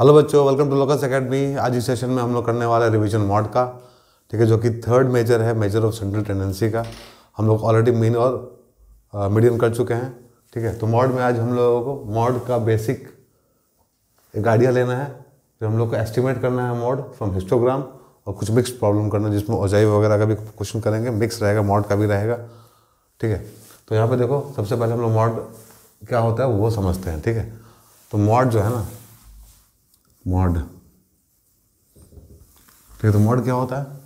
Hello बच्चों welcome to locus academy आज इस सेशन में हम लोग करने वाला रिवीजन मॉड का, ठीक है, जो कि थर्ड मेजर है मेजर ऑफ़ सेंट्रल टेंडेंसी का। हम लोग ऑलरेडी मीन और मीडियम कर चुके हैं, ठीक है। तो मॉड में आज हम लोगों को मॉड का बेसिक एक आइडिया लेना है फिर हम लोग को एस्टिमेट करना है मॉड फ्रॉम हिस्टोग्राम और कुछ मिक्स प्रॉब्लम करना है जिसमें ओजाई वगैरह का भी क्वेश्चन करेंगे मिक्स रहेगा मॉड का भी रहेगा, ठीक है। तो यहाँ पर देखो, सबसे पहले हम लोग मॉड क्या होता है, वो समझते हैं, ठीक है। तो मॉड जो है ना मॉड। ठीक है तो मॉड क्या होता है?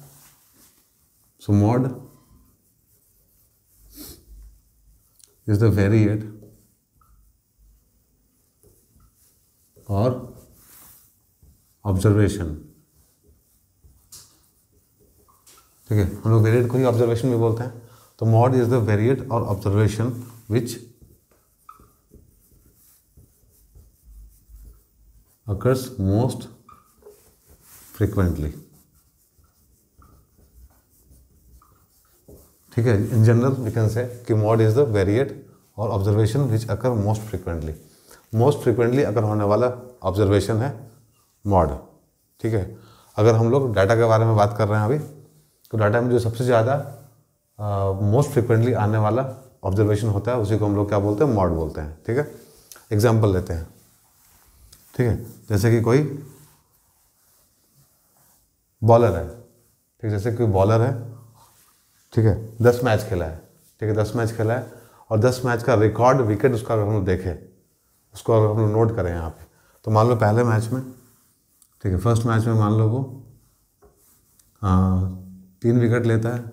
So mode is the variate or observation ठीक है, हम लोग वेरिएट को ही ऑब्जर्वेशन भी बोलते हैं। तो mode is the variate or observation which occurs most frequently. ठीक है in general we can say कि mode is the variate or observation which occur most frequently most frequently अगर होने वाला ऑब्जर्वेशन है मॉड ठीक है, अगर हम लोग डाटा के बारे में बात कर रहे हैं अभी तो डाटा में जो सबसे ज़्यादा मोस्ट फ्रिक्वेंटली आने वाला ऑब्जर्वेशन होता है, उसी को हम लोग क्या बोलते हैं? मॉड बोलते हैं। ठीक है एग्ज़ाम्पल लेते हैं। ठीक है जैसे कि कोई बॉलर है ठीक जैसे कोई बॉलर है ठीक है दस मैच खेला है ठीक है दस मैच खेला है और दस मैच का रिकॉर्ड विकेट उसका अगर हम लोग देखें उसको अगर हम लोग नोट करें यहाँ पे तो मान लो पहले मैच में ठीक है फ़र्स्ट मैच में मान लो वो तीन विकेट लेता है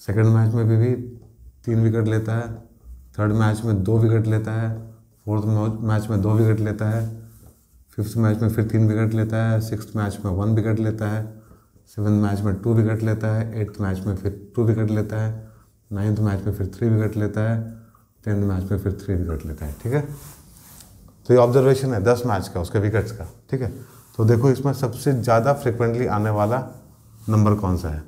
सेकंड मैच में भी, भी तीन विकेट लेता है थर्ड मैच में दो विकेट लेता है फोर्थ मैच में दो विकेट लेता है फिफ्थ मैच में फिर तीन विकेट लेता है सिक्स मैच में वन विकेट लेता है, सेवन्थ मैच में टू विकेट लेता है, एट्थ मैच में फिर टू विकेट लेता है, नाइन्थ मैच में फिर थ्री विकेट लेता है, टेंथ मैच में फिर थ्री विकेट लेता है, ठीक है? तो ये ऑब्जर्वेशन है, दस मैच का, उसके विकेट्स का, ठीक है? तो देखो इसमें सबसे ज़्यादा फ्रिक्वेंटली आने वाला नंबर कौन सा है?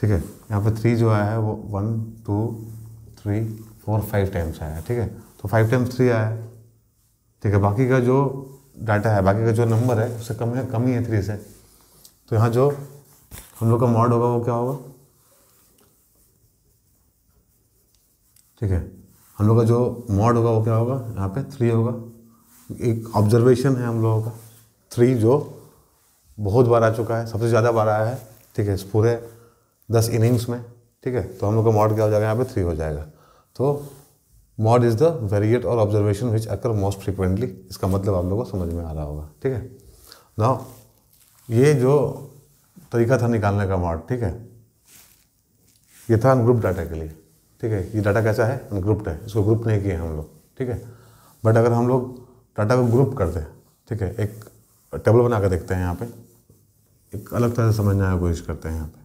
ठीक है? यहाँ पे थ्री जो आया है, वो one two three four five times आया है, ठीक है? तो फाइव टाइम्स थ्री आया है। ठीक है, बाकी का जो डाटा है, बाकी का जो नंबर है, उससे कम है, कम ही है थ्री से। तो यहाँ जो हम लोग का मॉड होगा, वो क्या होगा? ठीक है, हम लोग का जो मॉड होगा, वो क्या होगा? यहाँ पे थ्री होगा। एक ऑब्जर्वेशन है हम लोगों का। थ्री जो बहुत बार आ चुका है, सबसे ज़्यादा बार आया है, ठीक है, इस पूरे दस इनिंग्स में, ठीक है तो हम लोग का मॉड क्या हो जाएगा? यहाँ पे थ्री हो जाएगा। तो mode is the variate or observation which occur most frequently, इसका मतलब आप लोगों को समझ में आ रहा होगा, ठीक है? ना ये जो तरीका था निकालने का मॉड, ठीक है? ये था अनग्रुप डाटा के लिए, ठीक है? ये डाटा कैसा है? अनग्रुप्ड है, इसको ग्रुप नहीं किए हम लोग, ठीक है? बट अगर हम लोग डाटा को ग्रुप कर दें, ठीक है? एक टेबल बना कर देखते हैं यहाँ पे, एक अलग तरह से समझने की कोशिश करते हैं यहाँ पे,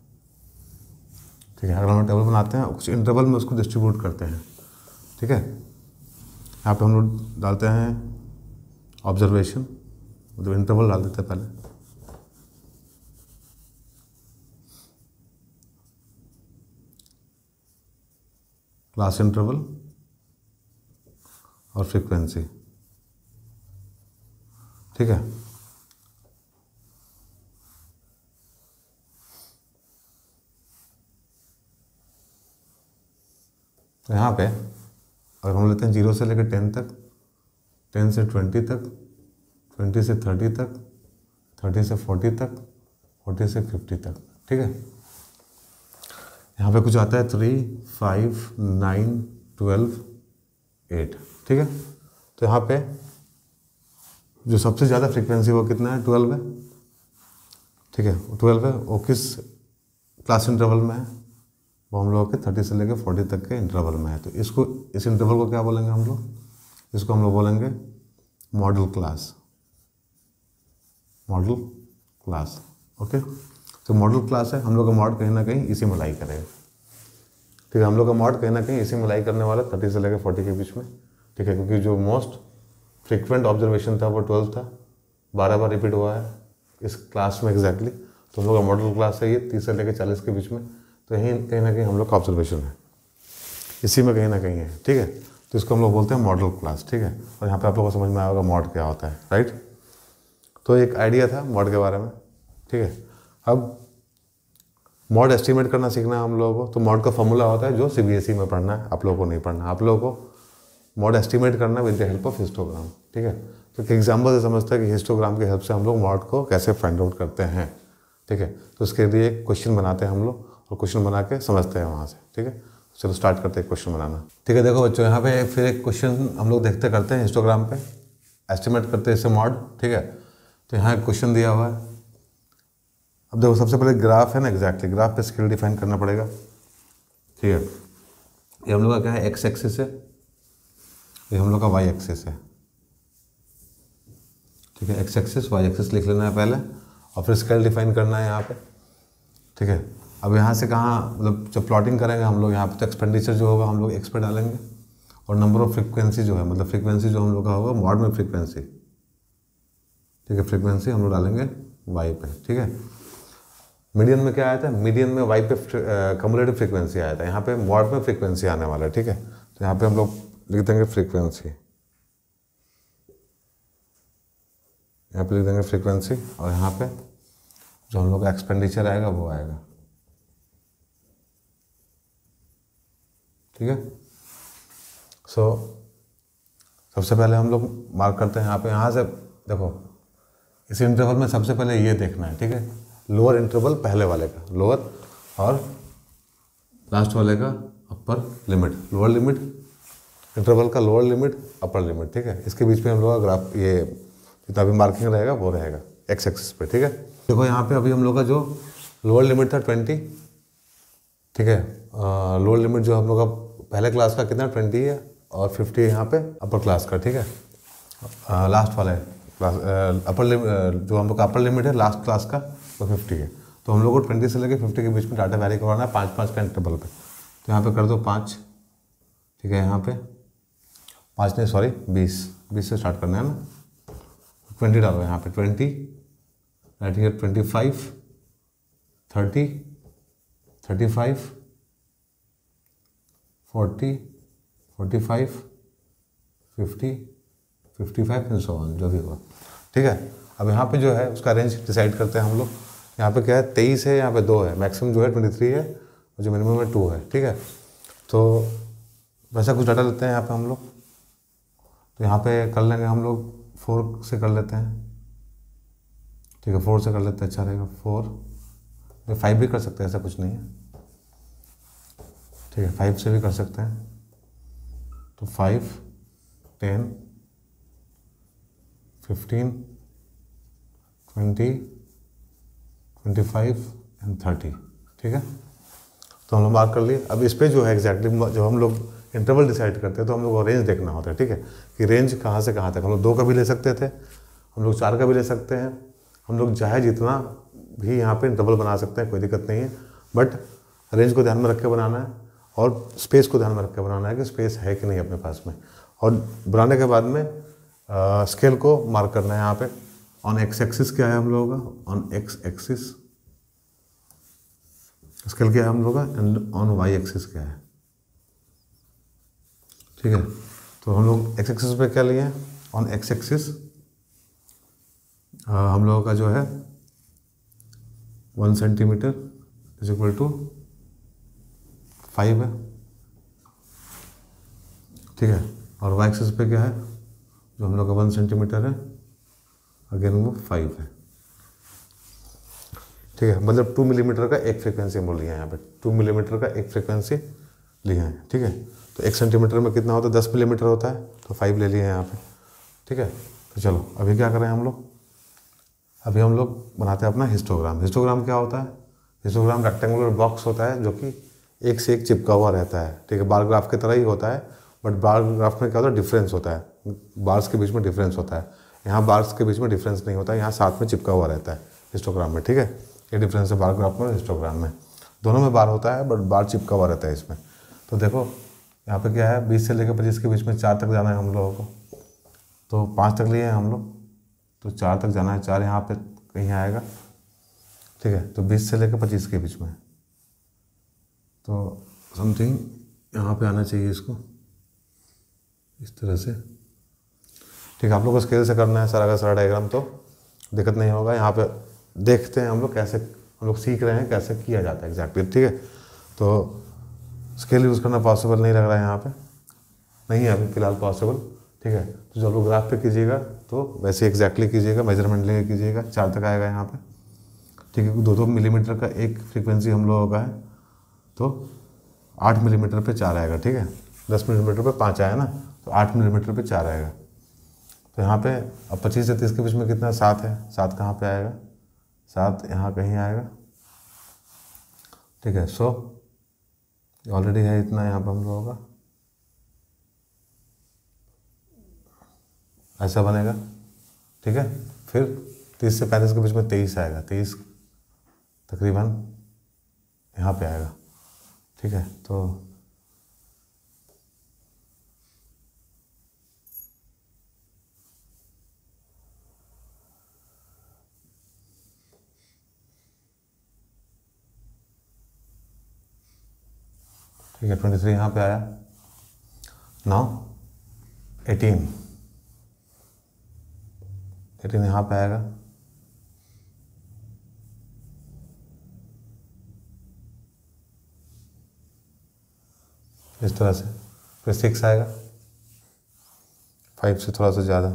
ठीक है? अगर हम टेबल बनाते हैं, कुछ इंटरवल में उसको डिस्ट्रीब्यूट करते हैं ठीक है? यहाँ पे हम लोग डालते हैं ऑब्जर्वेशन मतलब इंटरवल डाल देते हैं पहले। क्लास इंटरवल और फ्रीक्वेंसी ठीक है? तो यहाँ पे अगर हम लेते हैं ज़ीरो से लेकर टेन तक, टेन से ट्वेंटी तक, ट्वेंटी से थर्टी तक, थर्टी से फोर्टी तक, फोर्टी से फिफ्टी तक, ठीक है? यहाँ पे कुछ आता है three five nine twelve eight ठीक है? तो यहाँ पे जो सबसे ज़्यादा फ्रीक्वेंसी वो कितना है? ट्वेल्व है, ठीक है? ट्वेल्व है, वो किस क्लास इंटरवल में है? वो हम लोग के थर्टी से लेकर फोर्टी तक के इंटरवल में है। तो इसको, इस इंटरवल को क्या बोलेंगे हम लोग? इसको हम लोग बोलेंगे modal class modal class okay तो मॉडल क्लास है, हम लोग का मॉड कहीं ना कहीं इसी में लाई करेगा। ठीक है, हम लोग का मॉड कहीं ना कहीं इसी में लाई करने वाला थर्टी से लेकर फोर्टी के बीच में। ठीक है, क्योंकि जो मोस्ट फ्रिक्वेंट ऑब्जर्वेशन था, वो ट्वेल्व था। बारह बार रिपीट हुआ है इस क्लास में एग्जैक्टली exactly. तो हम लोग का मॉडल क्लास है ये, तीस से लेकर चालीस के बीच में। तो यहीं कहीं ना कहीं हम लोग का ऑब्जर्वेशन है। इसी में कहीं ना कहीं है, ठीक है? तो इसको हम लोग बोलते हैं मॉडल क्लास ठीक है? और यहाँ पे आप लोगों को समझ में आएगा मॉड क्या होता है राइट तो एक आइडिया था मॉड के बारे में, ठीक है? अब मॉड एस्टिमेट करना सीखना है हम लोगों को। तो मॉड का फॉर्मूला होता है जो सी में पढ़ना है, आप लोगों को नहीं पढ़ना आप लोगों को मॉड एस्टिमेट करना with the help of histogram ठीक है? तो एक एग्ज़ाम्पल से समझते हैं कि हिस्टोग्राम के हेल्प से हम लोग मॉड को कैसे फाइंड आउट करते हैं, ठीक है? तो उसके लिए एक क्वेश्चन बनाते हैं हम लोग। और क्वेश्चन बना के समझते हैं वहाँ से, ठीक है? चलो स्टार्ट करते हैं क्वेश्चन बनाना। ठीक है, देखो बच्चों, यहाँ पे फिर एक क्वेश्चन हम लोग देखते करते हैं हिस्टोग्राम पे। एस्टिमेट करते हैं इससे मॉड ठीक है? तो यहाँ एक क्वेश्चन दिया हुआ है। अब देखो, सबसे पहले ग्राफ है ना एग्जैक्टली ग्राफ पे स्केल डिफाइन करना पड़ेगा। ठीक है? ये हम लोग का क्या है? एक्स एक्सिस है। ये हम लोग का वाई एक्सिस है। ठीक है? एक्स एक्सिस वाई एक्सिस लिख लेना है पहले, और फिर स्केल डिफाइन करना है यहाँ पे। ठीक है? अब यहाँ से कहाँ मतलब जब प्लॉटिंग करेंगे, हम लोग यहाँ पर तो एक्सपेंडिचर जो होगा, हम लोग एक्स पे डालेंगे। और नंबर ऑफ़ फ्रिक्वेंसी जो है मतलब फ्रिक्वेंसी जो हम लोग का होगा मॉड में फ्रिक्वेंसी ठीक है फ्रिक्वेंसी हम लोग डालेंगे वाई पे, ठीक है? मीडियन में क्या आया था? मीडियन में वाई पे कमुलेटिव फ्रिक्वेंसी आया था। यहाँ पे मॉड में फ्रिक्वेंसी आने वाला है, ठीक है? तो यहाँ पे हम लोग लिख देंगे फ्रीक्वेंसी यहाँ पे लिख देंगे फ्रीक्वेंसी और यहाँ पे जो हम लोग का एक्सपेंडिचर आएगा, वो आएगा। ठीक है? सो सबसे पहले हम लोग मार्क करते हैं यहाँ पे। यहाँ से देखो, इस इंटरवल में सबसे पहले ये देखना है, ठीक है? लोअर इंटरवल पहले वाले का। लोअर और लास्ट वाले का upper limit lower limit interval का लोअर लिमिट अपर लिमिट ठीक है? इसके बीच में हम लोग का ग्राफ ये जितना भी मार्किंग रहेगा, वो रहेगा। एक्स एक्सिस पे, ठीक है? देखो, यहाँ पे अभी हम लोग का जो लोअर लिमिट था ट्वेंटी ठीक है? लोअर लिमिट जो हम लोग का पहले क्लास का कितना? ट्वेंटी है और फिफ्टी यहाँ पे अपर क्लास का, ठीक है? लास्ट वाला है अपर लिमिट जो हम लोग का अपर लिमिट है लास्ट क्लास का, वो फिफ्टी है। तो हम लोग को ट्वेंटी से लेकर फिफ्टी के बीच में डाटा वैरी करवाना है, पाँच पाँच का इंटरवल पे। तो यहाँ पे कर दो पाँच, ठीक है, यहाँ पे। पाँच नहीं सॉरी बीस। बीस से स्टार्ट करना है ना? ट्वेंटी डालो यहाँ पे twenty right twenty five thirty thirty five forty forty five fifty fifty five जो भी हुआ। ठीक है? अब यहाँ पे जो है, उसका रेंज डिसाइड करते हैं हम लोग। यहाँ पे क्या है? तेईस है, यहाँ पे दो है। मैक्सिमम जो है ट्वेंटी थ्री है और जो मिनिमम है टू है। ठीक है? तो वैसा कुछ डाटा लेते हैं यहाँ पे हम लोग। तो यहाँ पे कर लेंगे हम लोग फोर से कर लेते हैं। ठीक है? फोर से कर लेते हैं अच्छा रहेगा। फोर फाइव भी कर सकते हैं, ऐसा कुछ नहीं है। ठीक है फाइव से भी कर सकते हैं। तो five ten fifteen twenty twenty five and thirty ठीक है? तो हम लोग मार्क कर लिए। अब इस पर जो है एग्जैक्टली exactly, जब हम लोग इंटरवल डिसाइड करते हैं तो हम लोग को रेंज देखना होता है ठीक है? कि रेंज कहाँ से कहाँ तक। हम लोग दो का भी ले सकते थे हम लोग चार का भी ले सकते हैं हम लोग चाहे जितना भी यहाँ पे इंटरवल बना सकते हैं कोई दिक्कत नहीं है। बट रेंज को ध्यान में रख के बनाना है। और स्पेस को ध्यान में रख के बनाना है कि स्पेस है कि नहीं अपने पास में। और बनाने के बाद में आ, स्केल को मार्क करना है यहाँ पे। ऑन एक्स एक्सिस क्या है हम लोगों का? ऑन एक्स एक्सिस स्केल क्या है हम लोगों का? एंड ऑन वाई एक्सिस क्या है? ठीक है? तो हम लोग एक्स एक्सिस पे क्या लिए? ऑन एक्स एक्सिस हम लोगों का जो है one centimetre is equal to five है। ठीक है? और वाई एक्सिस पे क्या है? जो हम लोग का वन सेंटीमीटर है अगेन वो फाइव है। ठीक है? मतलब टू मिलीमीटर का एक फ्रिक्वेंसी बोल लिया है यहाँ पे। टू मिलीमीटर का एक फ्रिक्वेंसी लिया है। ठीक है? तो एक सेंटीमीटर में कितना होता है? दस मिलीमीटर होता है। तो फाइव ले लिए यहाँ पे। ठीक है? तो चलो, अभी क्या करें हम लोग? अभी हम लोग बनाते हैं अपना हिस्टोग्राम हिस्टोग्राम क्या होता है? हिस्टोग्राम रेक्टेंगुलर बॉक्स होता है जो कि एक से एक चिपका हुआ रहता है। ठीक है बार ग्राफ की तरह ही होता है बट बार ग्राफ में क्या होता है डिफरेंस होता है। बार्स के बीच में डिफरेंस होता है। यहाँ बार्स के बीच में डिफरेंस नहीं होता है यहाँ साथ में चिपका हुआ रहता है हिस्टोग्राम में, ठीक है? ये डिफरेंस है बार ग्राफ में हिस्टोग्राम में। दोनों में बार होता है बट बार चिपका हुआ रहता है इसमें। तो देखो, यहाँ पे क्या है, बीस से लेकर पच्चीस के बीच में चार तक जाना है हम लोगों को। तो पाँच तक लिए हैं हम लोग। तो चार तक जाना है, चार यहाँ पे कहीं आएगा। ठीक है तो बीस से लेकर पच्चीस के बीच में। तो समथिंग यहाँ पे आना चाहिए इसको। इस तरह से। ठीक है, आप लोग को स्केल से करना है सारा का सारा डायग्राम तो दिक्कत नहीं होगा। यहाँ पे देखते हैं हम लोग कैसे, हम लोग सीख रहे हैं कैसे किया जाता है एग्जैक्टली ठीक है तो स्केल यूज़ करना पॉसिबल नहीं लग रहा है यहाँ पे। नहीं है अभी फ़िलहाल पॉसिबल ठीक है तो जब लोग ग्राफ पे कीजिएगा तो वैसे एग्जैक्टली कीजिएगा मेज़रमेंट लेके कीजिएगा, चार तक आएगा यहाँ पे। ठीक है, दो दो मिलीमीटर का एक फ्रीक्वेंसी हम लोगों का है। तो आठ मिलीमीटर पे चार आएगा, ठीक है? दस मिलीमीटर पे पाँच आया ना तो आठ मिलीमीटर पे चार आएगा। तो यहाँ पे अब पच्चीस से तीस के बीच में कितना? सात है। सात कहाँ पे आएगा? सात यहाँ कहीं आएगा। ठीक है सो ऑलरेडी है इतना यहाँ पर हम लोगों का। ऐसा बनेगा। ठीक है? फिर तीस से पैंतीस के बीच में तेईस आएगा। तेईस तकरीबन यहाँ पे आएगा। ठीक है तो ठीक है ट्वेंटी थ्री यहाँ पे आया। नौ एटीन एटीन यहाँ पे आएगा। इस तरह से। फिर सिक्स आएगा। फाइव से थोड़ा सा ज़्यादा।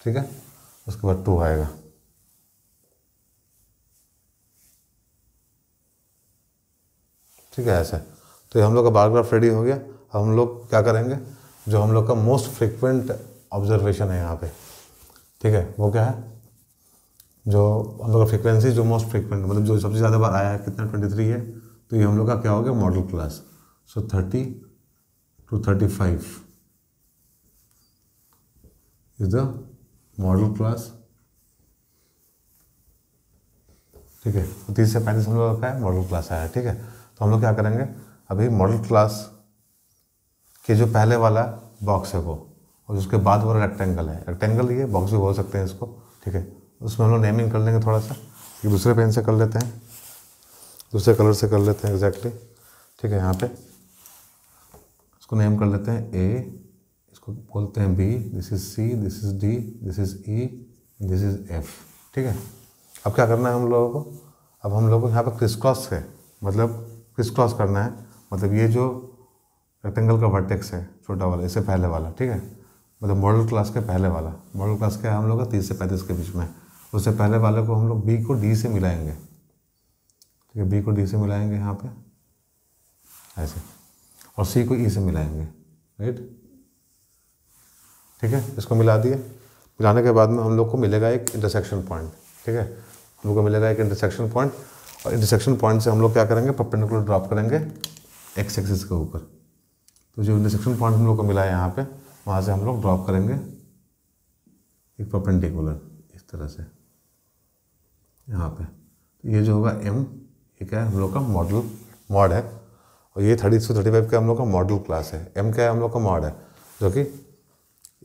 ठीक है? उसके बाद टू आएगा। ठीक है, ऐसा तो ये हम लोग का बार ग्राफ रेडी हो गया। अब हम लोग क्या करेंगे? जो हम लोग का मोस्ट फ्रिक्वेंट ऑब्जर्वेशन है यहाँ पे। ठीक है? वो क्या है? जो हम लोग का फ्रिक्वेंसी जो मोस्ट फ्रिक्वेंट मतलब जो सबसे ज़्यादा बार आया है, कितना? ट्वेंटी थ्री है। तो ये हम लोग का क्या हो गया? Modal class so thirty to thirty five is the modal class ठीक है? तो तीस से पैंतीस हम लोग का है मॉडल क्लास आया ठीक है? तो हम लोग क्या करेंगे? अभी मॉडल क्लास के जो पहले वाला बॉक्स है वो, और उसके बाद वो रेक्टेंगल है। रेक्टेंगल ये बॉक्स भी बोल सकते हैं इसको। ठीक है? उसमें हम लोग नेमिंग कर लेंगे थोड़ा सा कि दूसरे पेन से कर लेते हैं, दूसरे कलर से कर लेते हैं एग्जैक्टली ठीक है यहाँ पे। इसको नेम कर लेते हैं ए इसको बोलते हैं B this is C this is D this is E this is F ठीक है। अब क्या करना है हम लोगों को? अब हम लोगों को यहाँ पर क्रिस क्रॉस है मतलब क्रिस क्रॉस करना है मतलब ये जो रेक्टेंगल का वर्टेक्स है, छोटा वाला, इससे पहले वाला, ठीक है? मतलब मॉडल क्लास के पहले वाला मॉडल क्लास के हम लोग का? तीस से पैंतीस के बीच में। उससे पहले वाले को हम लोग बी को डी से मिलाएँगे। ठीक है, बी को डी से मिलाएँगे यहाँ पे। ऐसे। और सी को ई e से मिलाएँगे। राइट ठीक है, इसको मिला दिए। मिलाने के बाद में हम लोग को मिलेगा एक इंटरसेक्शन पॉइंट ठीक है, हम लोग को मिलेगा एक इंटरसेक्शन पॉइंट और इंटरसेक्शन पॉइंट से हम लोग क्या करेंगे? परपेंडिकुलर ड्रॉप करेंगे एक्स एक्सिस के ऊपर। तो जो इंटरसेक्शन पॉइंट हम लोग को मिला है यहाँ पे, वहाँ से हम लोग ड्रॉप करेंगे। एक परपेंडिकुलर इस तरह से। यहाँ पे। तो ये जो होगा एम ये क्या है? हम लोग का मॉडल मॉड है। और ये थर्टी टू थर्टी फाइव का हम लोग का मॉडल क्लास है। एम क्या है? हम लोग का मॉड है। जो कि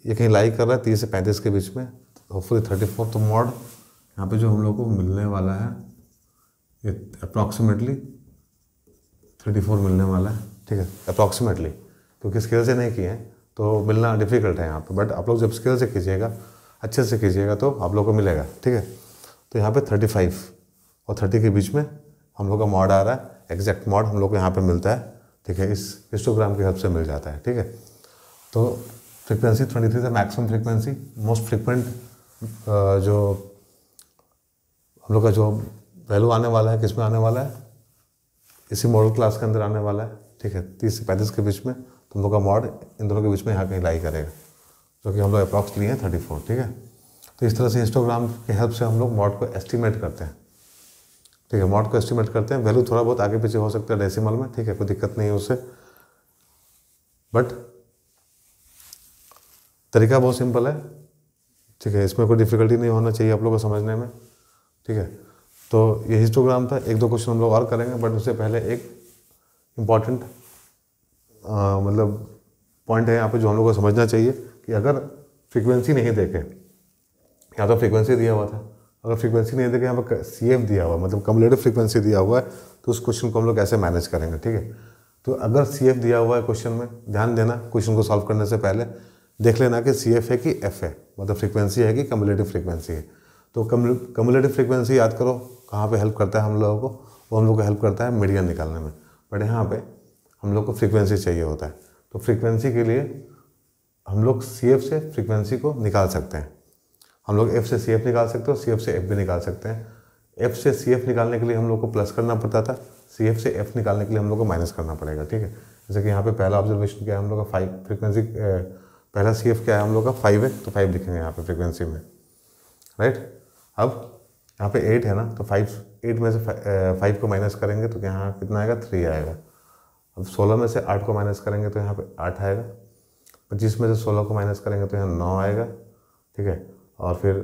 ये कहीं लाइक कर रहा है तीस से पैंतीस के बीच में। होपफुली थर्टी फोर तो मॉड यहाँ पे जो हम लोग को मिलने वाला है, ये अप्रॉक्सीमेटली थर्टी फोर मिलने वाला है। ठीक है? अप्रॉक्सीमेटली क्योंकि स्केल से नहीं किए हैं तो मिलना डिफ़िकल्ट है यहाँ पर बट आप लोग जब स्केल से कीजिएगा, अच्छे से कीजिएगा तो आप लोग को मिलेगा। ठीक है? तो यहाँ पे थर्टी फाइव और थर्टी के बीच में हम लोग का मॉड आ रहा है एग्जैक्ट मॉड हम लोग को यहाँ पे मिलता है। ठीक है, इस हिस्टोग्राम की हेल्प से मिल जाता है, ठीक है। तो frequency twenty three maximum frequency most frequent जो हम लोग का जो वैल्यू आने वाला है किसमें आने वाला है? इसी मॉडल क्लास के अंदर आने वाला है, ठीक है। तीस से पैंतीस के बीच में तो हम लोग का मॉड इन दोनों के बीच में यहाँ कहीं लाई करेगा, जो कि हम लोग अप्रॉक्स लिए हैं थर्टी फोर ठीक है। तो इस तरह से हिस्टोग्राम के हेल्प से हम लोग मॉड को एस्टिमेट करते हैं। ठीक है मॉड को एस्टिमेट करते हैं। वैल्यू थोड़ा बहुत आगे पीछे हो सकता है डेसिमल में, ठीक है, कोई दिक्कत नहीं है उससे। बट तरीका बहुत सिंपल है। ठीक है, इसमें कोई डिफिकल्टी नहीं होना चाहिए आप लोगों को समझने में। ठीक है तो ये हिस्टोग्राम था, एक दो क्वेश्चन हम लोग और करेंगे बट उससे पहले एक इंपॉर्टेंट मतलब पॉइंट है यहाँ पे जो हम लोग को समझना चाहिए कि अगर फ्रीक्वेंसी नहीं देखे यहाँ तो फ्रीक्वेंसी दिया हुआ था। अगर फ्रीक्वेंसी नहीं देखे, यहाँ पर सी एफ़ दिया हुआ मतलब कमुलेटिव फ्रीक्वेंसी दिया हुआ है तो उस क्वेश्चन को हम लोग कैसे मैनेज करेंगे, ठीक है? तो अगर सी एफ़ दिया हुआ है क्वेश्चन में, ध्यान देना क्वेश्चन को सॉल्व करने से पहले देख लेना कि सी एफ़ है कि एफ़ है मतलब फ्रीक्वेंसी है कि कमुलेटिव फ्रीक्वेंसी है। तो कमुलेटिव फ्रीक्वेंसी याद करो, कहाँ पे हेल्प करता है हम लोगों को? वो हम लोग को हेल्प करता है मीडियन निकालने में। बट यहाँ पे हम लोग को फ्रीक्वेंसी चाहिए होता है। तो फ्रीक्वेंसी के लिए हम लोग सी एफ़ से फ्रीक्वेंसी को निकाल सकते हैं। हम लोग एफ़ से सी एफ़ निकाल सकते हो सी एफ़ से एफ़ भी निकाल सकते हैं। एफ़ से सी एफ़ निकालने के लिए हम लोग को प्लस करना पड़ता था। सी एफ़ से एफ़ निकालने के लिए हम लोग को माइनस करना पड़ेगा, ठीक है? जैसे कि यहाँ पे पहला ऑब्जर्वेशन क्या है, हम लोग का फाइव फ्रिक्वेंसी पहला सी एफ़ क्या है, हम लोग का फाइव है तो फाइव लिखेंगे यहाँ पे फ्रिक्वेंसी में राइट अब यहाँ पे एट है ना तो फाइव एट में से फाइव को माइनस करेंगे तो यहाँ कितना आएगा? थ्री आएगा। अब सोलह में से आठ को माइनस करेंगे तो यहाँ पे आठ आएगा। पच्चीस में से सोलह को माइनस करेंगे तो यहाँ नौ आएगा, ठीक है? और फिर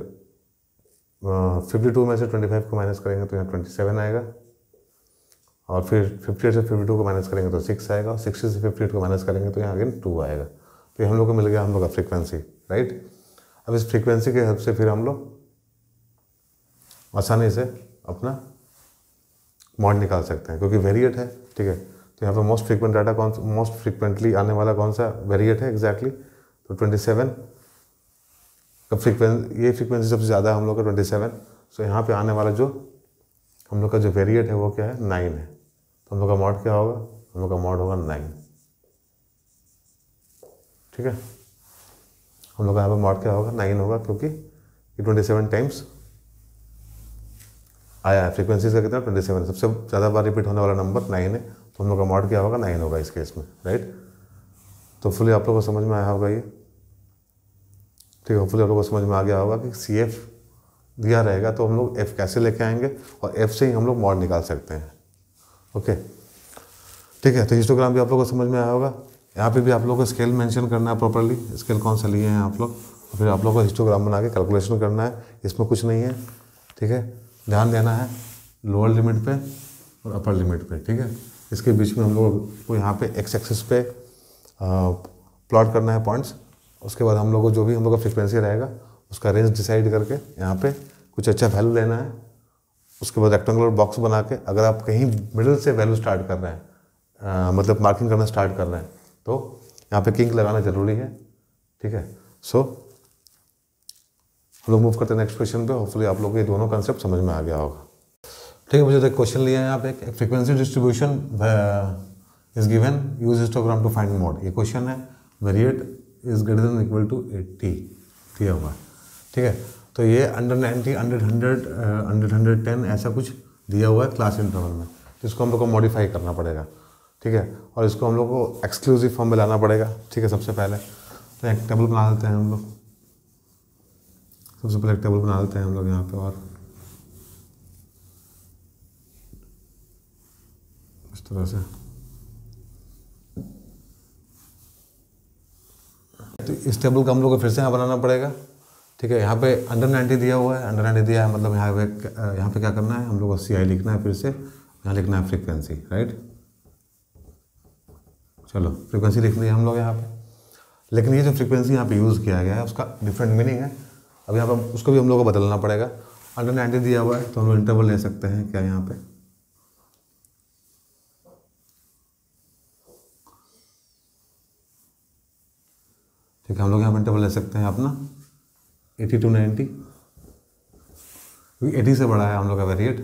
फिफ्टी टू में से ट्वेंटी फाइव को माइनस करेंगे तो यहाँ ट्वेंटी सेवन आएगा। और फिर फिफ्टी से फिफ्टी टू को माइनस करेंगे तो सिक्स आएगा। और सिक्सटी से फिफ्टी एट को माइनस करेंगे तो यहाँ अगेन टू आएगा। तो ये हम लोग को मिल गया हम लोग का फ्रीक्वेंसी राइट अब इस फ्रीक्वेंसी के हेल्प से फिर हम लोग आसानी से अपना मॉड निकाल सकते हैं, क्योंकि वेरिएट है, ठीक है? तो यहाँ पर मोस्ट फ्रीक्वेंट डाटा कौन मोस्ट फ्रीक्वेंटली आने वाला कौन सा वेरिएट है एग्जैक्टली exactly? तो ट्वेंटी सेवन का फ्रीक्वेंस ये फ्रीक्वेंसी सबसे ज़्यादा है हम लोग का ट्वेंटी सेवन सो यहाँ पे आने वाला जो, हम लोग का जो वेरिएट है वो क्या है? नाइन है। तो हम लोग का मॉड क्या होगा? हम लोग का मॉड होगा नाइन ठीक है? हम लोग का यहाँ पर मॉड क्या होगा? नाइन होगा, क्योंकि ये ट्वेंटी सेवन टाइम्स आया है। फ्रीक्वेंसी का कितना? ट्वेंटी सेवन सबसे ज़्यादा बार रिपीट होने वाला नंबर नाइन है। तो हम लोग का मॉड क्या होगा? नाइन होगा इस केस में राइट तो फुली आप लोग को समझ में आया होगा ये। ठीक है फुली आप लोग को समझ में आ गया होगा कि सी एफ़ दिया रहेगा तो हम लोग एफ़ कैसे लेके आएँगे और एफ़ से ही हम लोग मॉड निकाल सकते हैं। ओके ठीक है तो हिस्टोग्राम भी आप लोग को समझ में आया होगा। यहाँ पे भी आप लोगों को स्केल मेंशन करना है प्रॉपरली स्केल कौन सा लिए हैं आप लोग? और फिर आप लोग को हिस्टोग्राम बना के कैलकुलेशन करना है। इसमें कुछ नहीं है। ठीक है? ध्यान देना है लोअर लिमिट पे और अपर लिमिट पे। ठीक है? इसके बीच में हम लोग को यहाँ पे एक्स एक्सिस पे प्लॉट करना है पॉइंट्स उसके बाद हम लोग को जो भी हम लोग का फ्रिक्वेंसी रहेगा उसका रेंज डिसाइड करके यहाँ पे कुछ अच्छा वैल्यू लेना है। उसके बाद रेक्टेंगुलर बॉक्स बना के अगर आप कहीं मिडिल से वैल्यू स्टार्ट कर रहे हैं आ, मतलब मार्किंग करना स्टार्ट कर रहे हैं तो यहाँ पे किंग लगाना ज़रूरी है ठीक है? सो हम लोग मूव करते हैं नेक्स्ट क्वेश्चन पे होपफुली आप लोग ये दोनों कंसेप्ट समझ में आ गया होगा। ठीक है मुझे तो क्वेश्चन लिया है यहाँ पे एक frequency distribution is given use histogram to find mode ये क्वेश्चन है variate is greater than equal to eighty दिया हुआ। ठीक है? तो ये under ninety hundred hundred hundred hundred ten ऐसा कुछ दिया हुआ है क्लास इंटरवल में इसको हम लोग को मॉडिफाई करना पड़ेगा। ठीक है? और इसको हम लोग को एक्सक्लूसिव फॉर्म में लाना पड़ेगा। ठीक है, सबसे पहले। तो एक टेबल बना देते हैं हम लोग। सबसे पहले एक टेबल बना देते हैं हम लोग यहाँ पे और इस तरह से। तो इस टेबल का हम लोग को फिर से यहाँ बनाना पड़ेगा। ठीक है, यहाँ पे अंडर नाइन्टी दिया हुआ है। अंडर नाइन्टी दिया है मतलब यहाँ पे यहाँ पे क्या करना है? हम लोग को सी आई लिखना है फिर से। यहाँ लिखना है फ्रीक्वेंसी राइट चलो फ्रीक्वेंसी लिख ली हम लोग यहाँ पे। लेकिन ये जो फ्रीक्वेंसी यहाँ पे यूज़ किया गया है, उसका डिफरेंट मीनिंग है। अब यहाँ पर उसको भी हम लोग को बदलना पड़ेगा। अंडर नाइन्टी दिया हुआ है तो हम लोग इंटरवल ले सकते हैं क्या यहाँ पे? ठीक है, हम लोग यहाँ पर इंटरवल ले सकते हैं अपना। Eighty to ninety. क्योंकि एटी से बड़ा है हम लोग का वेरिएट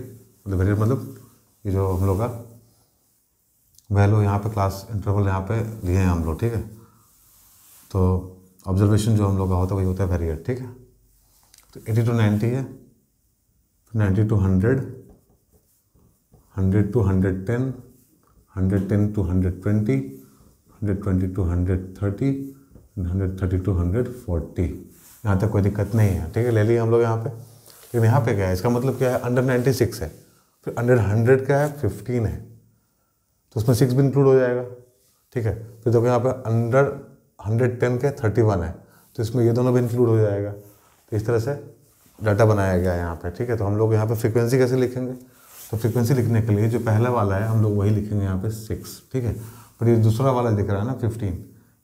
मतलब वेरिएट मतलब ये जो हम लोग का वैल्यू यहाँ पे क्लास इंटरवल यहाँ पे लिए हैं हम लोग, ठीक है? तो ऑब्जर्वेशन जो हम लोग का होता है, वही होता है वेरिएट ठीक है? तो एटी टू नाइन्टी है, ninety to hundred hundred to hundred ten hundred ten to hundred twenty hundred twenty to hundred thirty hundred thirty to hundred forty यहाँ तक कोई दिक्कत नहीं है। ठीक है, ले लिए हम लोग यहाँ पे। लेकिन यहाँ पे क्या है? इसका मतलब क्या है? अंडर नाइन्टी सिक्स है। फिर अंडर हंड्रेड का है? फिफ्टीन है। तो उसमें सिक्स भी इंक्लूड हो जाएगा। ठीक है? फिर देखो यहाँ पे अंडर हंड्रेड टेन के थर्टी वन है। तो इसमें ये दोनों भी इंक्लूड हो जाएगा। तो इस तरह से डाटा बनाया गया है यहाँ पे। ठीक है? तो हम लोग यहाँ पे फ्रीक्वेंसी कैसे लिखेंगे? तो फ्रीक्वेंसी लिखने के लिए जो पहला वाला है, हम लोग वही लिखेंगे यहाँ पे सिक्स ठीक है? पर ये दूसरा वाला दिख रहा है ना फिफ्टीन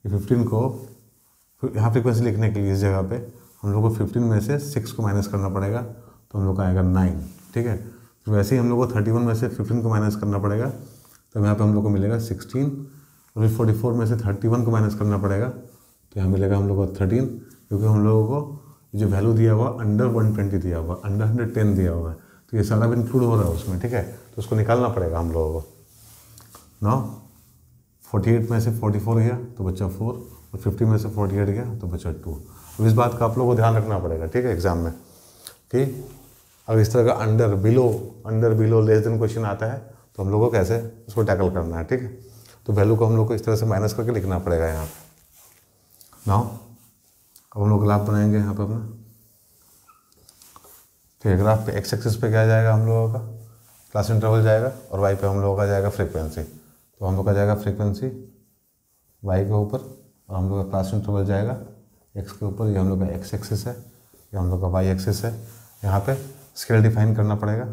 ये फिफ्टीन को यहाँ फ्रिक्वेंसी लिखने के लिए इस जगह पे हम लोग को फिफ्टीन में से सिक्स को माइनस करना पड़ेगा तो हम लोग का आएगा नाइन ठीक है? तो वैसे ही हम लोग को थर्टी वन में से फिफ्टीन को माइनस करना पड़ेगा तो यहाँ पे हम लोग को मिलेगा सिक्सटीन और फिर फोर्टी फोर में से थर्टी वन को माइनस करना पड़ेगा तो यहाँ मिलेगा हम लोग को थर्टीन क्योंकि हम लोगों को जो वैल्यू दिया हुआ अंडर वन ट्वेंटी दिया हुआ अंडर हंड्रेड टेन दिया हुआ है तो ये सारा भी इंक्लूड हो रहा है उसमें, ठीक है? तो उसको निकालना पड़ेगा हम लोगों को। नौ फोर्टी एट में से फोर्टी फोर गया तो बच्चा फोर और फिफ्टी में से फोर्टी एट गया तो बच्चा टू तो इस बात का आप लोगों को ध्यान रखना पड़ेगा, ठीक है एग्ज़ाम में? कि अगर इस तरह का under below under below less than question आता है तो हम लोग को कैसे उसको टैकल करना है, ठीक है? तो वैल्यू को हम लोग को इस तरह से माइनस करके लिखना पड़ेगा यहाँ पे। नाउ अब हम लोग ग्राफ बनाएँगे यहाँ पे अपना। ठीक है ग्राफ पे एक्स एक्सिस पे क्या जाएगा हम लोगों का? क्लास इंटरवल जाएगा और वाई पे हम लोगों का जाएगा फ्रीक्वेंसी तो हम लोग का जाएगा फ्रीक्वेंसी वाई के ऊपर और हम लोग का क्लास इंटरवल जाएगा। एक्स के ऊपर ये हम लोग का एक्स एक्सेस है, ये हम लोग का वाई एक्सेस है। यहाँ पे स्केल डिफाइन करना पड़ेगा।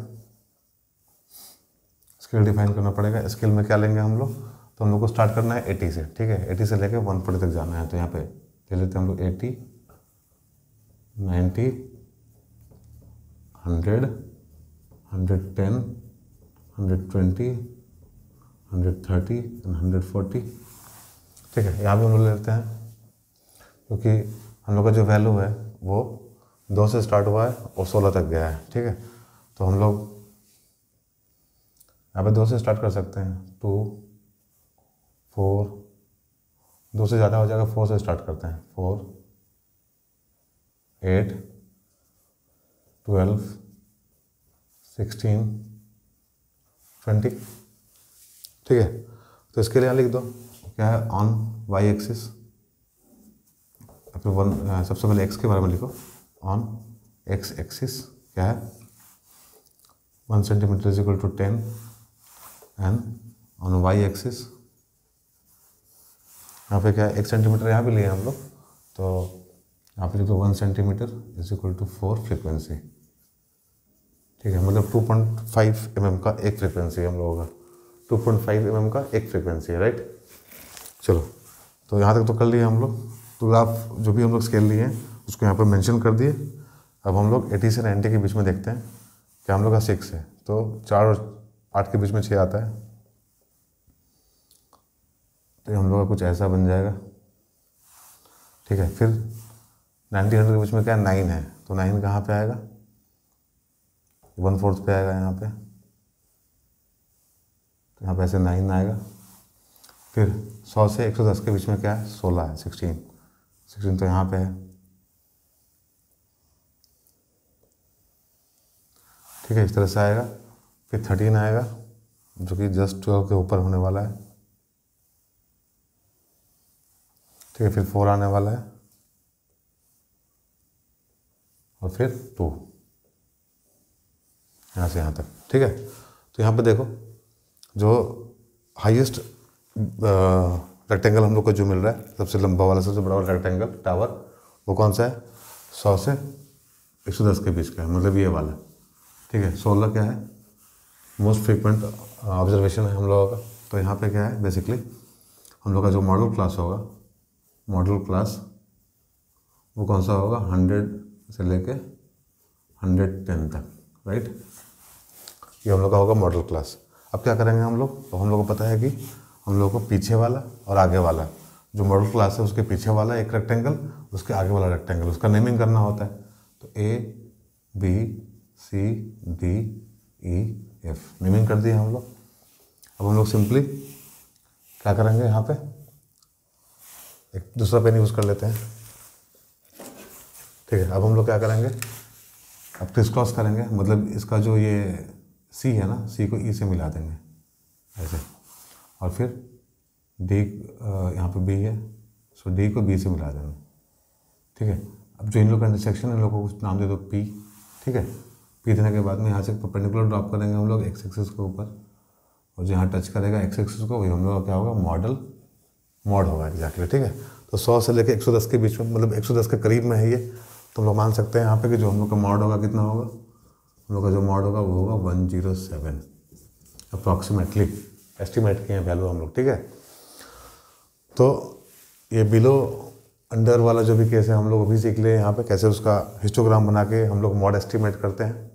स्केल डिफाइन करना पड़ेगा। स्केल में क्या लेंगे हम लोग? तो हम लोग को स्टार्ट करना है एटी से, ठीक है? एटी से लेके वन फोर्टी तक जाना है। तो यहाँ पे ले लेते हैं हम लोग eighty ninety hundred hundred ten hundred twenty hundred thirty and hundred forty ठीक है, यहाँ भी हम लोग लेते हैं। क्योंकि हम लोग का जो वैल्यू है, वो दो से स्टार्ट हुआ है और सोलह तक गया है, ठीक है? तो हम लोग यहाँ पे दो से स्टार्ट कर सकते हैं। टू, फोर, दो से ज़्यादा हो जाएगा, फोर से स्टार्ट करते हैं। Four, eight, twelve, sixteen, twenty, ठीक है? तो इसके लिए यहाँ लिख दो। क्या है? ऑन वाई एक्सिस अपने वन सबसे पहले एक्स के बारे में लिखो। ऑन एक्स एक्सिस क्या है? One centimetre is equal to ten and on Y axis यहाँ पे क्या है? एक सेंटीमीटर यहाँ भी लिए हम लोग। तो यहाँ पे लिखो one centimetre is equal to four frequency ठीक है मतलब two point five M M का एक फ्रिक्वेंसी हम लोगों का। Two point five M M का एक फ्रिक्वेंसी है राइट चलो तो यहाँ तक तो कर लिए हम लोग। तो आप जो भी हम लोग स्केल लिए हैं, उसको यहाँ पर मेंशन कर दिए। अब हम लोग एटी से नाइन्टी के बीच में देखते हैं कि हम लोग का सिक्स है। तो चार और आठ के बीच में छः आता है। तो हम लोग का कुछ ऐसा बन जाएगा। ठीक है, फिर नाइन्टी हंड्रेड के बीच में क्या नाइन है? तो नाइन कहाँ पे आएगा? वन फोर्थ पे आएगा यहाँ पे। तो यहाँ पे ऐसे नाइन आएगा। फिर सौ से एक सौ दस के बीच में क्या है? सोलह है सिक्सटीन सिक्सटीन तो यहाँ पे है। ठीक है, इस तरह से आएगा। फिर थर्टीन आएगा, जो कि जस्ट ट्वेल्व के ऊपर होने वाला है। ठीक है, फिर फोर आने वाला है। और फिर टू यहाँ से यहाँ तक। ठीक है तो यहाँ पे देखो, जो हाईएस्ट रेक्टेंगल हम लोग को जो मिल रहा है, सबसे लंबा वाला, सबसे बड़ा वाला रेक्टेंगल टावर वो कौन सा है? सौ से एक सौ दस के बीच का है मतलब ये वाला। ठीक है सोलह क्या है? मोस्ट फ्रिक्वेंट ऑब्जर्वेशन है हम लोगों का। तो यहाँ पे क्या है? बेसिकली हम लोग का जो मॉडल क्लास होगा मॉडल क्लास वो कौन सा होगा? हंड्रेड से लेके हंड्रेड टेन तक राइट ये हम लोग का होगा मॉडल क्लास अब क्या करेंगे हम लोग? तो हम लोग को पता है कि हम लोग को पीछे वाला और आगे वाला। जो मॉडल क्लास है, उसके पीछे वाला एक रेक्टेंगल उसके आगे वाला रेक्टेंगल उसका नेमिंग करना होता है। तो A B C D E F naming कर दिए हम लोग। अब हम लोग सिंपली क्या करेंगे यहाँ पे? एक दूसरा पेन यूज़ कर लेते हैं। ठीक है, अब हम लोग क्या करेंगे? अब क्रिस क्रॉस करेंगे। मतलब इसका जो ये सी है ना सी को ई से मिला देंगे। ऐसे। और फिर डी यहाँ पे बी है। सो डी को बी से मिला देंगे ठीक है? अब जो इन लोग का इंटरसेक्शन है, इन लोगों को नाम दे दो पी ठीक है? पी देने के बाद में यहाँ से परपेंडिकुलर ड्रॉप करेंगे हम लोग एक्स एक्सिस के ऊपर। और जो यहाँ टच करेगा एक्स एक्सिस को, वही हम लोग का क्या होगा? मॉडल मॉड होगा एग्जैक्टली ठीक है? तो सौ से लेकर एक सौ दस के बीच में मतलब एक सौ दस के करीब में है ये। तो हम लोग मान सकते हैं यहाँ पे कि जो हम लोग का मॉड होगा कितना होगा? हम लोग का जो मॉड होगा वो होगा one zero seven. Approximately estimate किए हैं वैल्यू हम लोग, ठीक है? तो ये बिलो अंडर वाला जो भी केस है, हम लोग अभी सीख लिए यहाँ पे, कैसे उसका हिस्टोग्राम बना के हम लोग मॉड एस्टिमेट करते हैं,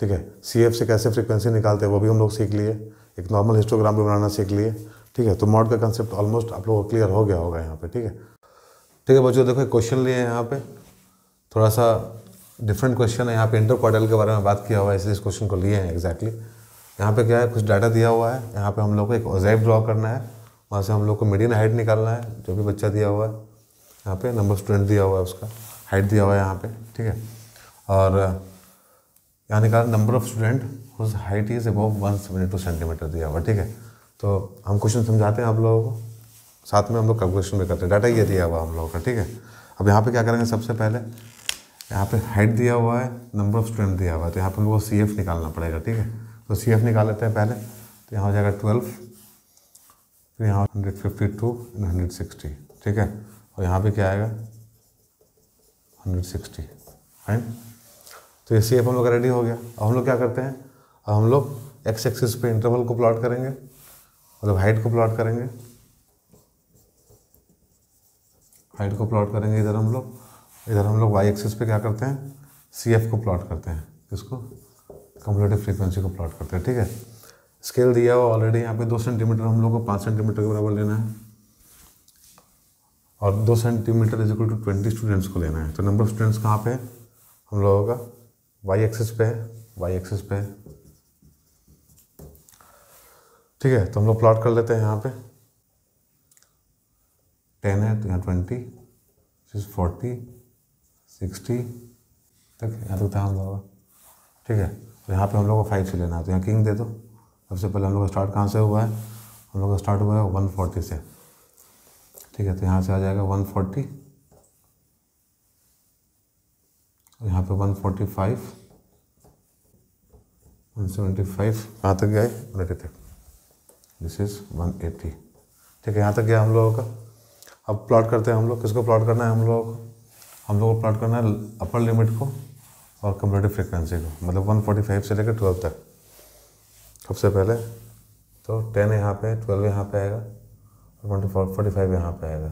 ठीक है? सीएफ से कैसे फ्रीक्वेंसी निकालते हैं, वो भी हम लोग सीख लिए एक नॉर्मल हिस्टोग्राम भी बनाना सीख लिए ठीक है? तो मॉड का कंसेप्ट ऑलमोस्ट आप लोगों को क्लियर हो गया होगा यहाँ पे, ठीक है? ठीक है, बच्चों, देखो क्वेश्चन लिए हैं यहाँ पे। थोड़ा सा डिफरेंट क्वेश्चन है। यहाँ पे इंटर क्वार्टल के बारे में बात किया हुआ है इसलिए इस क्वेश्चन को लिए हैं एग्जैक्टली यहाँ पे क्या है, कुछ डाटा दिया हुआ है। यहाँ पे हम लोग को एक ओजाइफ ड्रॉ करना है। वहाँ से हम लोग को मीडियन हाइट निकालना है, जो भी बच्चा दिया हुआ है। यहाँ पे नंबर स्टूडेंट दिया हुआ है उसका। हाइट दिया हुआ है यहाँ पे, ठीक है? और यहाँ निकाल number of student whose height is above one seventy two centimetre दिया हुआ, ठीक है? तो हम क्वेश्चन समझाते हैं आप लोगों को। साथ में हम लोग कैलकुलेशन भी करते हैं। डाटा ये दिया हुआ हम लोगों का, ठीक है? अब यहाँ पे क्या करेंगे सबसे पहले? यहाँ पे हाइट दिया हुआ है नंबर ऑफ़ स्टूडेंट दिया हुआ है। तो यहाँ पर लोग सी एफ़ निकालना पड़ेगा, ठीक है? तो सी एफ़ निकाल लेते हैं पहले। तो यहाँ हो जाएगा ट्वेल्व फिर यहाँ hundred fifty two and hundred sixty ठीक है? और यहाँ पे क्या आएगा? हंड्रेड सिक्सटी फाइन तो ये सी एफ़ हम लोग रेडी हो गया। अब हम लोग क्या करते हैं? अब हम लोग एक्स एक्सिस पे इंटरवल को प्लॉट करेंगे मतलब हाइट को प्लॉट करेंगे हाइट को प्लॉट करेंगे इधर हम लोग। इधर हम लोग वाई एक्सिस पे क्या करते हैं? सी एफ़ को प्लॉट करते हैं। किसको? कम्पलेटिव फ्रीक्वेंसी को प्लॉट करते हैं, ठीक है? स्केल दिया हुआ ऑलरेडी यहाँ पे दो सेंटीमीटर हम लोग को पाँच सेंटीमीटर के बराबर लेना है। और दो centimetre is equal to twenty students को लेना है। तो नंबर ऑफ़ स्टूडेंट्स कहाँ पे हम लोगों का वाई एक्सिस पे है वाई एक्सिस पे है। ठीक है तो हम लोग प्लॉट कर लेते हैं यहाँ पे। टेन है तो यहाँ ट्वेंटी फोर्टी सिक्सटी तक यहाँ तक था हम लोगों का। ठीक है? तो यहाँ पे हम लोग को फाइव से लेना है। तो यहाँ किंग दे दो। सबसे पहले हम लोग का स्टार्ट कहाँ से हुआ है? हम लोग का स्टार्ट हुआ है वन फोर्टी से। ठीक है तो यहाँ से आ जाएगा वन फोर्टी यहाँ पे one forty five one seventy five कहाँ तक गए? एटी तक। दिस इज़ वन एट्टी ठीक है, यहाँ तक गया हम लोगों का। अब प्लॉट करते हैं हम लोग। किसको प्लॉट करना है हम लोगों हम लोग को प्लॉट करना है अपर लिमिट को। और कम्पलेटिव फ्रिक्वेंसी को मतलब 145 से लेकर 12 तक। सबसे पहले तो 10 यहाँ पे 12 यहाँ पे आएगा और ट्वेंटी फोर फोर्टी फाइव यहाँ पे आएगा।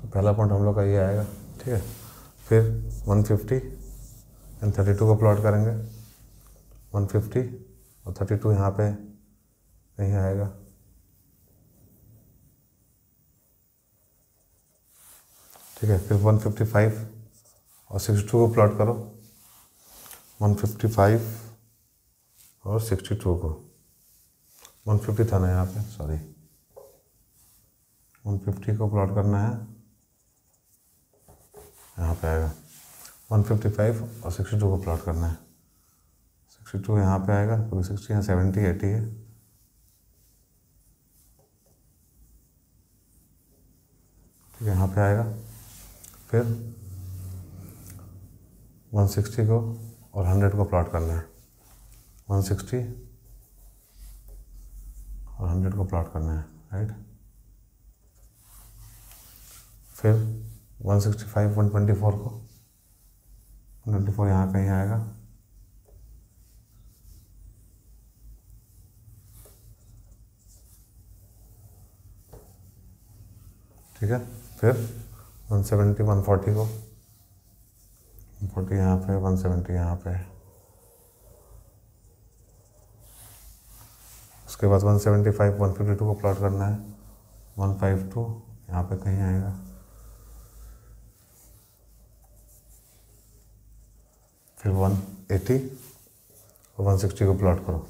तो पहला पॉइंट हम लोग का ये आएगा, ठीक है? फिर 150 एंड 32 को प्लॉट करेंगे। 150 और 32 यहाँ पे नहीं आएगा। ठीक है, फिर 155 और 62 को प्लॉट करो। 155 और 62 को। 150 था ना यहाँ पे सॉरी 150 को प्लॉट करना है। यहाँ पे आएगा। 155 और 62 को प्लॉट करना है। 62 यहाँ पे आएगा, क्योंकि सिक्सटी यहाँ सेवेंटी एटी है। ठीक है, यहाँ पे आएगा। फिर 160 को और 100 को प्लॉट करना है। 160 और 100 को प्लॉट करना है राइट फिर 165 124 को। 124 यहाँ कहीं आएगा। ठीक है? फिर वन सेवेंटी वन फोर्टी को। फोर्टी यहाँ पे वन सेवेंटी यहाँ पे। उसके बाद one seventy five one fifty two को प्लॉट करना है। वन फाइव टू यहाँ पे कहीं आएगा। फिर वन एटी और वन सिक्सटी को प्लॉट करो।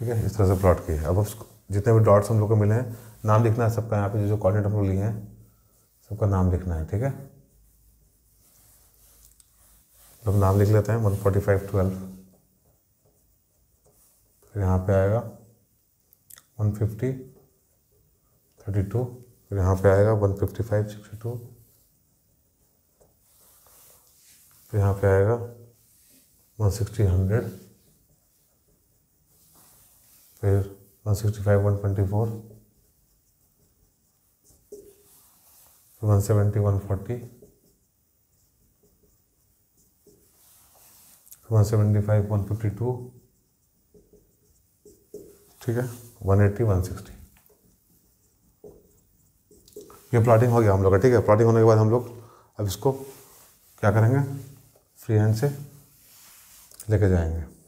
ठीक है, इस तरह से प्लॉट किया अब उसको जितने भी डॉट्स हम लोग को मिले हैं, नाम लिखना है सबका, यहाँ पे जो जो कॉर्डिनेट हम लोग लिए हैं, सबका नाम लिखना है, ठीक है? लोग नाम लिख लेते हैं वन फोर्टी फाइव ट्वेल्व फिर यहाँ पे आएगा वन फिफ्टी थर्टी टू फिर यहाँ पे आएगा one fifty five sixty two फिर यहाँ पे आएगा वन सिक्सटी हंड्रेड फिर ठीक है? वन एट्टी वन सिक्सटी ये प्लॉटिंग हो गया हम लोग का, ठीक है? प्लॉटिंग होने के बाद हम लोग अब इसको क्या करेंगे? फ्री हैंड से लेके जाएँगे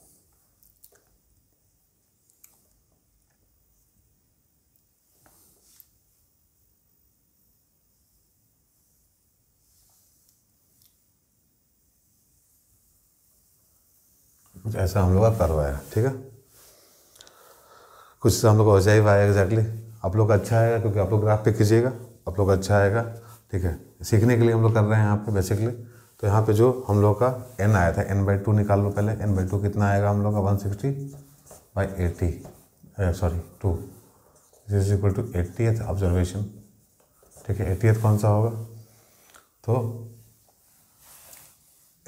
कुछ ऐसा हम लोग का कर रहा है, ठीक है? कुछ हम लोग का हो जाएगा एग्जैक्टली आप लोग का अच्छा आएगा क्योंकि आप लोग ग्राफ पे कीजिएगा आप लोग अच्छा आएगा, ठीक है? सीखने के लिए हम लोग कर रहे हैं यहाँ पे बेसिकली तो यहाँ पे जो हम लोग का एन आया था एन बाई टू निकाल लो पहले. एन बाई टू कितना आएगा हम लोग का? One sixty by eighty sorry two this is equal to eighty observation ठीक है एट्टी कौन सा होगा? तो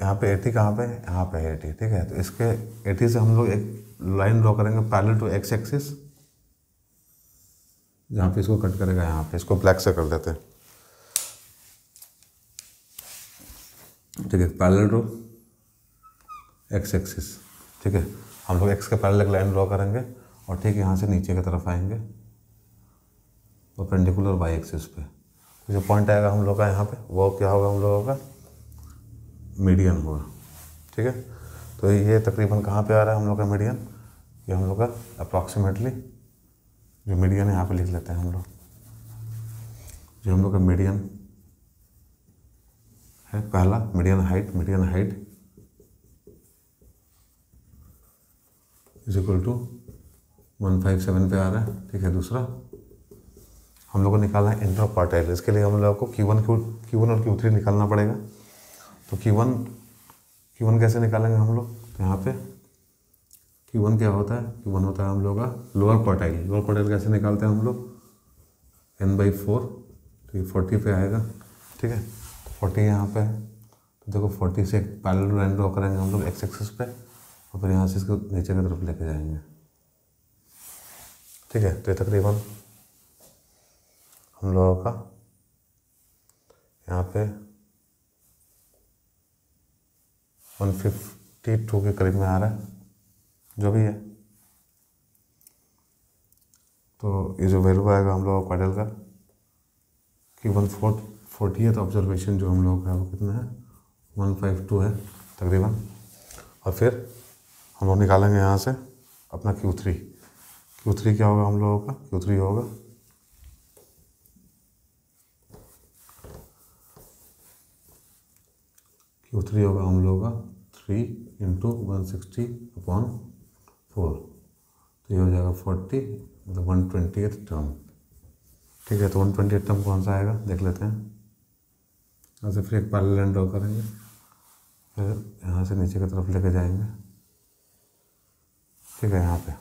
यहाँ पे एटी कहाँ पे? यहाँ पे एटी ठीक है? तो इसके एटी से हम लोग एक लाइन ड्रॉ करेंगे पैरेलल टू एक्स एक्सिस जहाँ पे इसको कट करेगा यहाँ पे। इसको ब्लैक से कर देते हैं। ठीक है पैरेलल टू एक्स एक्सिस ठीक है? हम लोग एक्स के पैरेलल एक लाइन ड्रॉ करेंगे और ठीक है यहाँ से नीचे की तरफ़ आएँगे और पेंडिकुलर वाई एक्सिस पे जो पॉइंट आएगा हम लोग का यहाँ पे, वो क्या होगा हम लोगों का? मीडियन हुआ। ठीक है? तो ये तकरीबन कहाँ पे आ रहा है हम लोग का मीडियन ये हम लोग का अप्रॉक्सीमेटली जो मीडियन है, यहाँ पे लिख लेते हैं हम लोग। जो हम लोग का मीडियन है, पहला median height median height is equal to one five seven पे आ रहा है। ठीक है, दूसरा। हम लोग को निकालना है इंटर क्वार्टाइल इसके लिए हम लोग को Q one Q Q one और क्यू थ्री निकालना पड़ेगा। तो की वन की वन कैसे निकालेंगे हम लोग? यहाँ पे की वन क्या होता है? की वन होता है हम लोग का लोअर क्वार्टाइल लोअर क्वार्टाइल कैसे निकालते हैं हम लोग? एन बाई फोर तो ये फोर्टी पे आएगा, ठीक है? तो फोर्टी यहाँ पे है। तो देखो फोर्टी से एक पैरेलल लाइन ड्रॉ करेंगे हम लोग एक्स एक्सिस पे, और फिर यहाँ से इसको नीचे की तरफ़ लेके जाएँगे। ठीक है? तो ये तकरीबन हम लोगों का यहाँ पे वन फिफ्टी टू के करीब में आ रहा है, जो भी है। तो ये जो वैल्यू आएगा हम लोग क्वाडल का कि वन है तो ऑब्जर्वेशन जो हम लोग का वो कितना है? वन फाइव टू है, तकरीबन। और फिर हम लोग निकालेंगे यहाँ से अपना क्यू थ्री क्यू थ्री क्या होगा हम लोगों का? क्यू थ्री होगा। क्यू थ्री होगा, हम लोग का three into one sixty upon four तो ये हो जाएगा फोर्टी मतलब वन ट्वेंटी एथ टर्म ठीक है तो वन ट्वेंटी एथ टर्म कौन सा आएगा? देख लेते हैं। ऐसे फिर एक पैरेलल लाइन ड्रॉ करेंगे। फिर यहाँ से नीचे की तरफ़ लेके जाएँगे। ठीक है, यहाँ पे।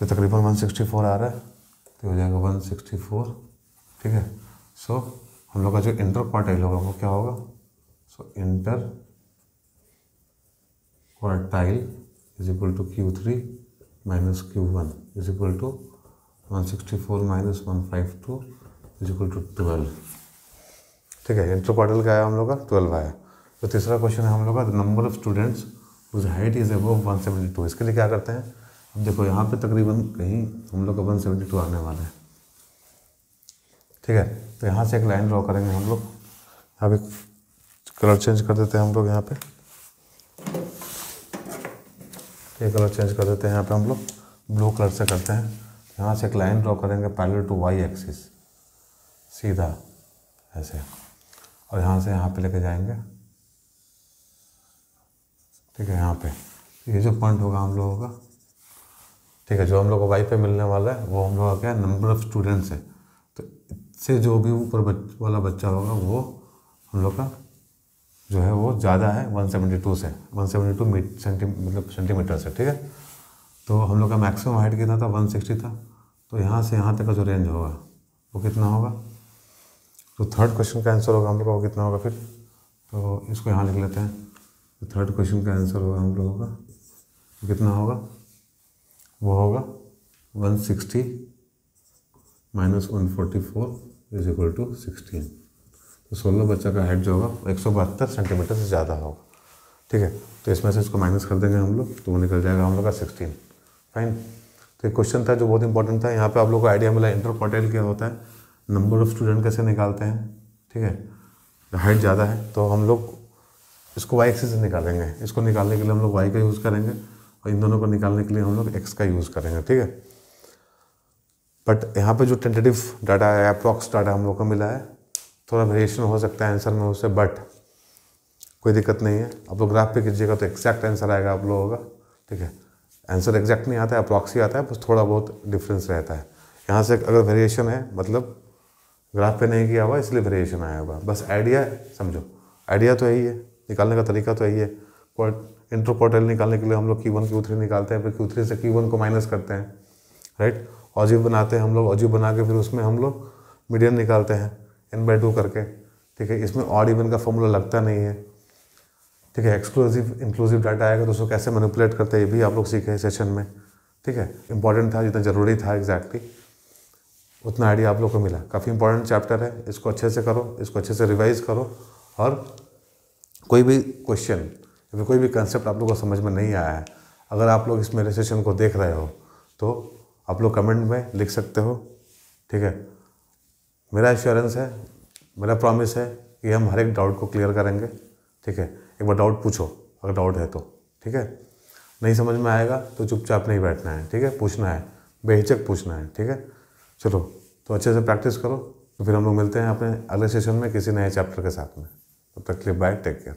तो तकरीबन वन सिक्सटी फोर आ रहा है। तो हो जाएगा वन सिक्सटी फोर ठीक है सो हम लोग का जो इंटर क्वार्टाइल होगा, वो क्या होगा? So inter quartile is equal to Q three minus Q one is equal to one sixty four minus one five two is equal to twelve ठीक है इंटर क्वार्टल का आया हम लोग का? ट्वेल्व आया। तो तीसरा क्वेश्चन है हम लोग का number of students whose height is above one seventy two इसके लिए क्या करते हैं? अब देखो, यहाँ पे तकरीबन कहीं हम लोग का वन सेवेंटी टू आने वाला है। ठीक है? तो यहाँ से एक लाइन ड्रॉ करेंगे हम लोग। यहाँ पे कलर चेंज कर देते हैं हम लोग यहाँ पे। ये कलर चेंज कर देते हैं यहाँ पे हम लोग। ब्लू कलर से करते हैं। यहाँ से एक लाइन ड्रॉ करेंगे पैरेलल टू वाई एक्सिस सीधा, ऐसे। और यहाँ से यहाँ पे लेके जाएँगे। ठीक है, यहाँ पे। ये जो पॉइंट होगा हम लोगों का। ठीक है, जो हम लोग को वाई पे मिलने वाला है, वो हम लोग का क्या? नंबर ऑफ़ स्टूडेंट्स है। इससे जो भी ऊपर बच, वाला बच्चा होगा वो हम लोग का जो है वो ज़्यादा है 172 से 172 टू सेंटी मतलब सेंटीमीटर से ठीक है? तो हम लोग का मैक्सिमम हाइट कितना था? 160 था। तो यहाँ से यहाँ तक का जो रेंज होगा वो कितना होगा? तो थर्ड क्वेश्चन का आंसर होगा हम लोग का वो कितना होगा फिर? तो इसको यहाँ लिख लेते हैं। तो थर्ड क्वेश्चन का आंसर होगा हम लोगों का तो कितना होगा? वो होगा 160 minus one forty four. Is equal to sixteen तो सोलह बच्चा का हाइट जो होगा, एक सौ बहत्तर सेंटीमीटर से ज़्यादा होगा। ठीक है? तो इसमें से इसको माइनस कर देंगे हम लोग तो वो निकल जाएगा हम लोग का सिक्सटीन फाइन तो एक क्वेश्चन था जो बहुत इंपॉर्टेंट था, यहाँ पे आप लोग को आइडिया मिला इंटर क्वार्टाइल क्या होता है? नंबर ऑफ़ स्टूडेंट कैसे निकालते हैं? ठीक है? हाइट ज़्यादा है तो हम लोग इसको वाई एक्सिस से निकालेंगे। इसको निकालने के लिए हम लोग वाई का यूज़ करेंगे, और इन दोनों को निकालने के लिए हम लोग एक्स का यूज़ करेंगे। ठीक है? बट यहाँ पे जो टेंटेटिव डाटा है अप्रॉक्स डाटा हम लोग को मिला है, थोड़ा वेरिएशन हो सकता है आंसर में उससे बट कोई दिक्कत नहीं है। आप लोग ग्राफ पे कीजिएगा तो एक्जैक्ट आंसर आएगा आप लोगों का, ठीक है? आंसर एग्जैक्ट नहीं आता है अप्रॉक्सी आता है, बस थोड़ा बहुत डिफरेंस रहता है। यहाँ से अगर वेरिएशन है मतलब ग्राफ पे नहीं किया हुआ, इसलिए वेरिएशन आया हुआ। बस आइडिया समझो आइडिया तो यही है, निकालने का तरीका तो यही है। इंटर क्वार्टर निकालने के लिए हम लोग क्यू वन क्यू थ्री निकालते हैं, फिर क्यू थ्री से क्यू वन को माइनस करते हैं राइट ऑजिव बनाते हैं हम लोग, ऑजिव बना के फिर उसमें हम लोग मीडियम निकालते हैं एन बाई टू करके, ठीक है? इसमें ऑड इवन का फॉर्मूला लगता नहीं है। ठीक है एक्सक्लूसिव इंक्लूसिव डाटा आएगा तो उसको कैसे मैनिपुलेट करते हैं, ये भी आप लोग सीखे सेशन में। ठीक है? इंपॉर्टेंट था, जितना ज़रूरी था एग्जैक्टली उतना आइडिया आप लोग को मिला। काफ़ी इंपॉर्टेंट चैप्टर है। इसको अच्छे से करो, इसको अच्छे से रिवाइज करो और कोई भी क्वेश्चन या कोई भी कंसेप्ट आप लोग को समझ में नहीं आया है, अगर आप लोग इस मेरे सेशन को देख रहे हो तो आप लोग कमेंट में लिख सकते हो, ठीक है? मेरा एश्योरेंस है, मेरा प्रॉमिस है कि हम हर एक डाउट को क्लियर करेंगे, ठीक है? एक बार डाउट पूछो, अगर डाउट है तो ठीक है? नहीं समझ में आएगा तो चुपचाप नहीं बैठना है, ठीक है? पूछना है, बेहिचक पूछना है, ठीक है? चलो तो अच्छे से प्रैक्टिस करो तो फिर हम लोग मिलते हैं अपने अगले सेशन में किसी नए चैप्टर के साथ में। तब तो तक के लिए बाय टेक केयर